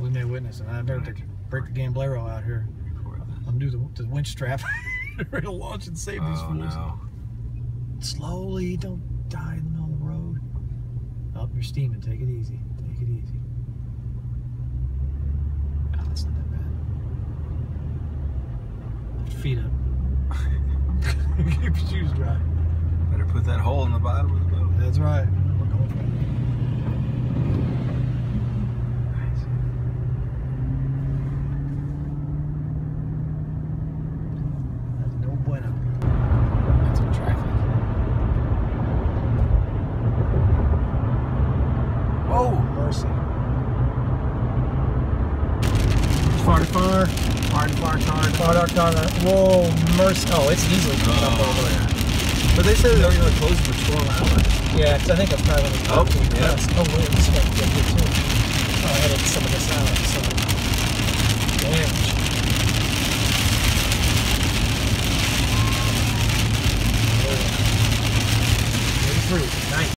witness, and I better to break the gamblero out here. Undo the, the winch strap. Ready to launch and save these Oh fools. no. Slowly, don't die in the middle of the road. Up, you're steaming. Take it easy. Take it easy. Oh, that's not that bad. Lift your feet up. Keep your shoes dry. Better put that hole in the bottom of the boat. hard fire, hard fire, hard. Whoa, mercy! Oh, it's easily coming oh, up over there. Yeah. But they said it already closed for 12 hours. Yeah, because I think I'm probably oh, yeah. Plus. Oh, wait, this might be good too. Oh, I edit some of this out. So. Damage. Nice.